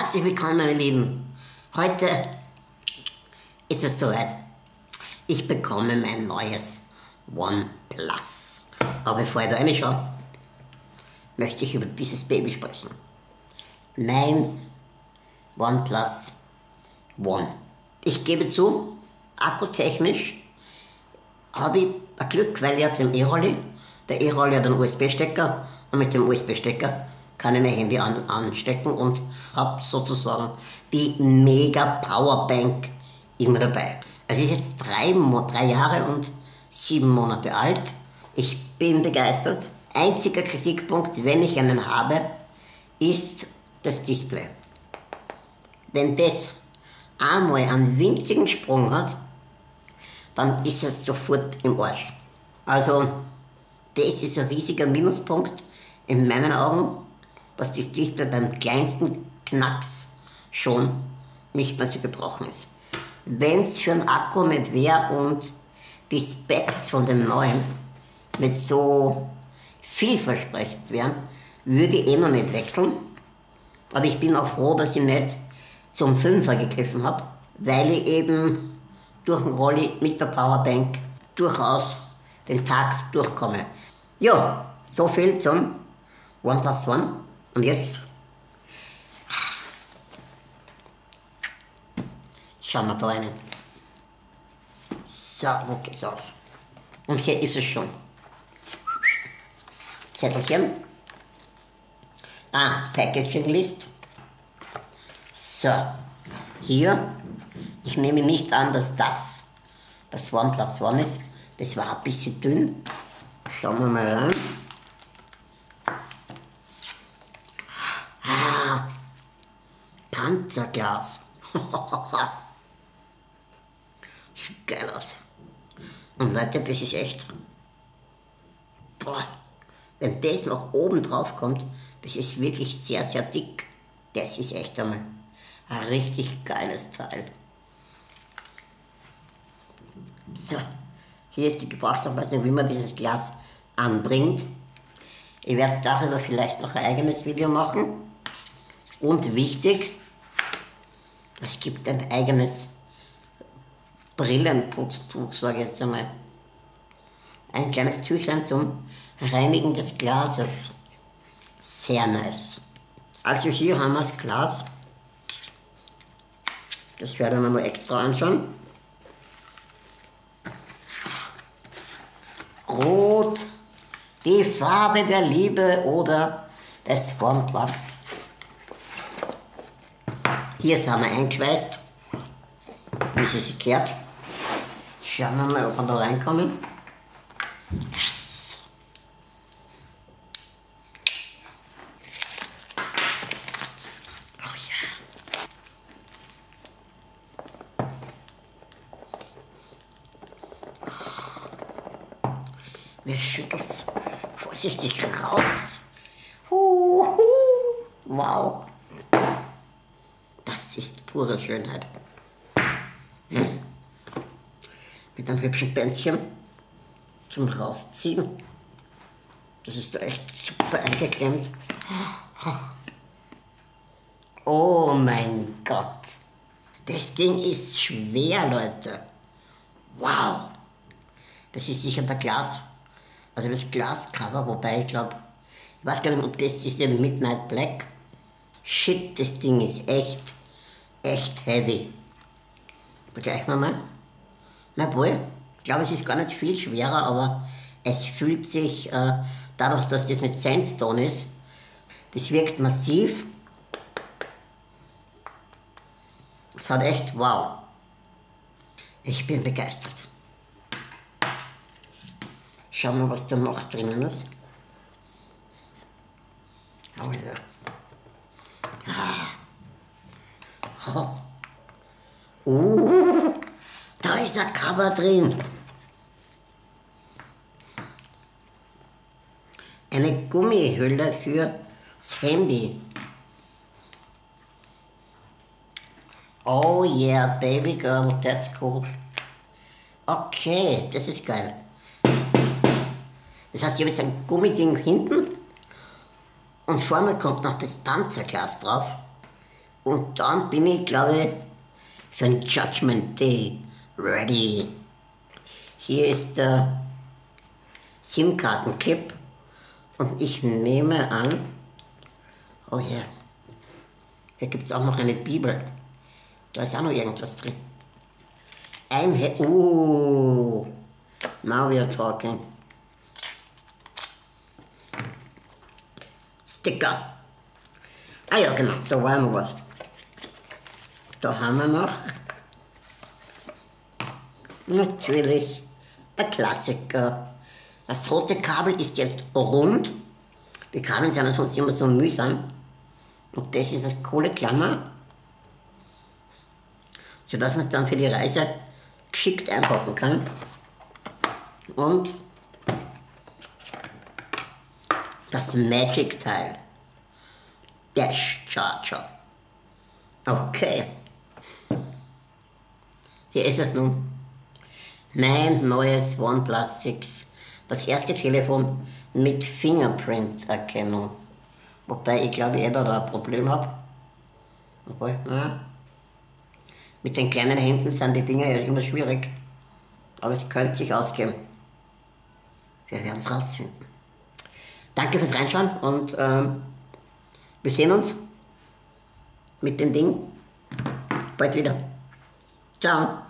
Herzlich willkommen, meine Lieben. Heute ist es soweit. Ich bekomme mein neues OnePlus. Aber bevor ich da reinschaue, möchte ich über dieses Baby sprechen. Mein OnePlus One. Ich gebe zu, akkutechnisch habe ich ein Glück, weil ich habe den E-Rolli. Der E-Rolli hat einen USB-Stecker und mit dem USB-Stecker kann ich mein Handy an, anstecken und habe sozusagen die mega Powerbank immer dabei. Es ist jetzt drei, drei Jahre und sieben Monate alt. Ich bin begeistert. Einziger Kritikpunkt, wenn ich einen habe, ist das Display. Wenn das einmal einen winzigen Sprung hat, dann ist es sofort im Arsch. Also, das ist ein riesiger Minuspunkt in meinen Augen, dass das Display beim kleinsten Knacks schon nicht mehr zu gebrauchen ist. Wenn es für einen Akku nicht wäre und die Specs von dem neuen nicht so vielversprechend wären, würde ich eh noch nicht wechseln. Aber ich bin auch froh, dass ich nicht zum 5er gegriffen habe, weil ich eben durch den Rolli mit der Powerbank durchaus den Tag durchkomme. Ja, so viel zum OnePlus One. Und jetzt schauen wir da rein. So, wo geht's auf? Und hier ist es schon. Zettelchen. Ah, Packaging List. So, hier, ich nehme nicht an, dass das das OnePlus One ist. Das war ein bisschen dünn. Schauen wir mal rein. Ah, Panzerglas. Geil aus. Und Leute, das ist echt. Boah, wenn das noch oben drauf kommt, das ist wirklich sehr, sehr dick. Das ist echt einmal ein richtig geiles Teil. So, hier ist die Gebrauchsanweisung, wie man dieses Glas anbringt. Ich werde darüber vielleicht noch ein eigenes Video machen. Und wichtig, es gibt ein eigenes Brillenputztuch, sage ich jetzt einmal. Ein kleines Tüchlein zum Reinigen des Glases. Sehr nice. Also hier haben wir das Glas. Das werden wir mal extra anschauen. Rot, die Farbe der Liebe oder des Formplatzes. Hier sind wir eingeschweißt. Bis es geklärt. Schauen wir mal, ob wir da reinkommen. Yes. Oh ja. Wir schüttelt's vorsichtig raus. Wow. Pure Schönheit. Hm. Mit einem hübschen Bändchen zum Rausziehen. Das ist echt super eingeklemmt. Oh mein Gott. Das Ding ist schwer, Leute. Wow. Das ist sicher der Glas, also das Glascover, wobei ich glaube, ich weiß gar nicht, ob das ist der Midnight Black. Shit, das Ding ist echt, echt heavy. Vergleichen wir mal. Na wohl, ich glaube, es ist gar nicht viel schwerer, aber es fühlt sich, äh, dadurch, dass das mit Sandstone ist, das wirkt massiv. Es hat echt wow. Ich bin begeistert. Schauen wir, was da noch drinnen ist. Oh ja. Ah. Oh. Uh, da ist ein Cover drin. Eine Gummihülle für das Handy. Oh yeah, baby girl, that's cool. Okay, das ist geil. Das heißt, ich habe jetzt ein Gummiding hinten und vorne kommt noch das Panzerglas drauf. Und dann bin ich, glaube ich, für ein Judgment Day ready. Hier ist der SIM-Karten-Clip und ich nehme an, oh ja, hier gibt es auch noch eine Bibel. Da ist auch noch irgendwas drin. Ein He Oh, now we are talking. Sticker. Ah ja, genau, da war noch was. Da haben wir noch natürlich ein Klassiker. Das rote Kabel ist jetzt rund. Die Kabel sind sonst immer so mühsam. Und das ist das Kohleklammer, sodass man es dann für die Reise geschickt einpacken kann. Und das Magic-Teil. Dash Charger. Okay. Hier ist es nun. Mein neues OnePlus 6. Das erste Telefon mit Fingerprint-Erkennung. Wobei ich glaube, jeder da ein Problem hat. Obwohl, na, mit den kleinen Händen sind die Dinger ja immer schwierig. Aber es könnte sich ausgehen. Wir werden es rausfinden. Danke fürs Reinschauen und ähm, wir sehen uns mit dem Ding bald wieder. 张